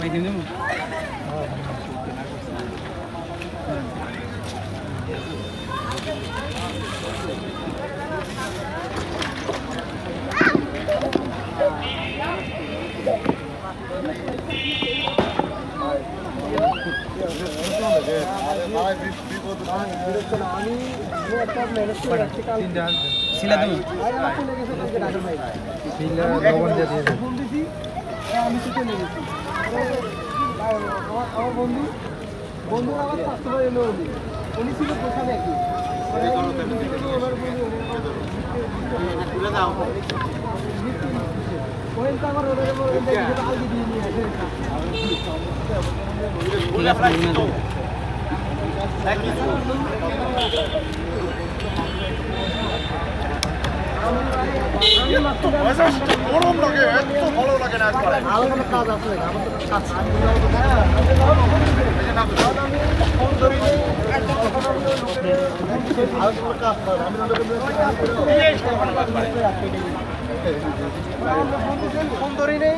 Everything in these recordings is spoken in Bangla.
ভাই দিন দেবো সিলা দেবো লবণ দিয়ে দিয়ে দেন। আমি ছুটে লেগেছি আমার বন্ধু ওইটা আমার রোডের উপর আলগি দিয়ে নিয়ে আসে ঠিক আছে দিন দেবো আলাদা কাজ আছে আমার তো সুন্দরী নেই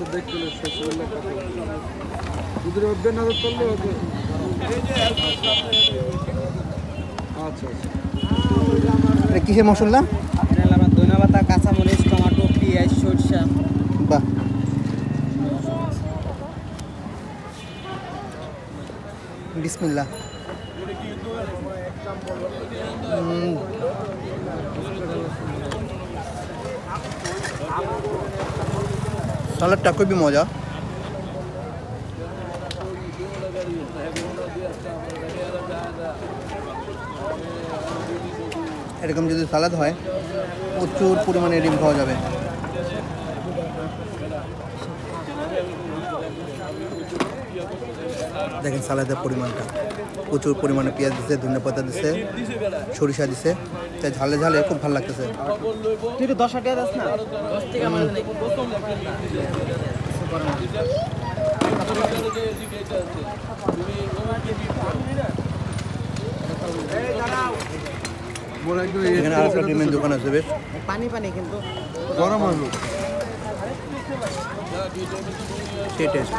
আচ্ছা দেখতে শ্বশুরের কথা যদি নজর করলে ওকে আচ্ছা আচ্ছা। কিসের মশলা? এটা আমরা ধনে পাতা কাঁচামরিচ টমেটো পেঁয়াজ সরষা। বাহ। বিসমিল্লাহ। উম, সালাদটা খুবই মজা। এরকম যদি সালাদ হয় প্রচুর পরিমাণে ডিম খাওয়া যাবে। দেখেন সালাদের পরিমাণটা। প্রচুর পরিমাণে পেঁয়াজ দিছে ধনে পাতা দিছে সরিষা দিছে। তাই ঝালে ঝালে খুব ভালো লাগতেছে। তুই তো দশ টাকা দাস না? দশ টাকা মানে এখানে আর একটা ডিমের দোকান আছে বেশ। পানি পানি কিন্তু। গরম আলু টেস্ট